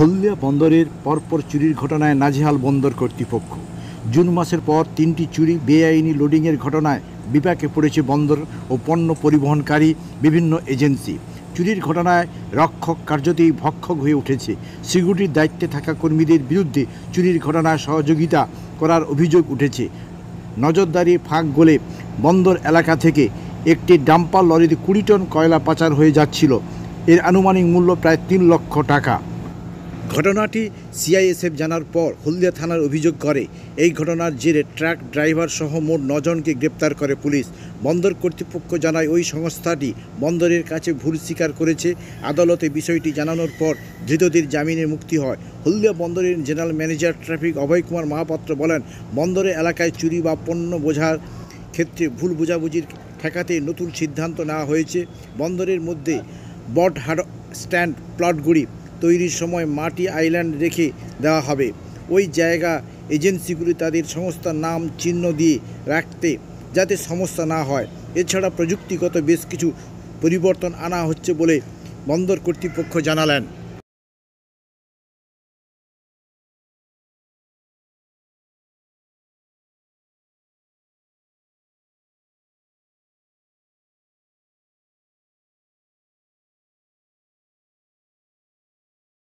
হলদিয়া বন্দরের পরপর চুরির ঘটনায় নাজেহাল বন্দর কর্তৃপক্ষ। জুন মাসের পর তিনটি চুরি, বেআইনি লোডিংয়ের ঘটনায় বিপাকে পড়েছে বন্দর ও পণ্য পরিবহনকারী বিভিন্ন এজেন্সি। চুরির ঘটনায় রক্ষক কার্যতেই ভক্ষক হয়ে উঠেছে। সিকিউরিটির দায়িত্বে থাকা কর্মীদের বিরুদ্ধে চুরির ঘটনায় সহযোগিতা করার অভিযোগ উঠেছে। নজরদারি ফাঁক গলে বন্দর এলাকা থেকে একটি ডাম্পার লরিতে কুড়ি টন কয়লা পাচার হয়ে যাচ্ছিল। এর আনুমানিক মূল্য প্রায় তিন লক্ষ টাকা। ঘটনাটি সিআইএসএফ জানার পর হলদিয়া থানার অভিযোগ করে, এই ঘটনার জেরে ট্রাক ড্রাইভার সহ মোট নজনকে গ্রেপ্তার করে পুলিশ। বন্দর কর্তৃপক্ষ জানায়, ওই সংস্থাটি বন্দরের কাছে ভুল স্বীকার করেছে। আদালতে বিষয়টি জানানোর পর ধৃতদের জামিনে মুক্তি হয়। হলদিয়া বন্দরের general manager traffic Abhay Kumar Mahapatra বলেন, বন্দরের এলাকায় চুরি বা পণ্য বোঝার ক্ষেত্রে ভুল বোঝাবুঝির ঠেকাতে নতুন সিদ্ধান্ত নেওয়া হয়েছে। বন্দরের মধ্যে বট হাড স্ট্যান্ড প্লটগুলি তৈরির সময় মাটি আইল্যান্ড রেখে দেওয়া হবে। ওই জায়গা এজেন্সিগুলি তাদের সংস্থার নাম চিহ্ন দিয়ে রাখতে যাতে সমস্যা না হয়। এছাড়া প্রযুক্তিগত বেশ কিছু পরিবর্তন আনা হচ্ছে বলে বন্দর কর্তৃপক্ষ জানালেন।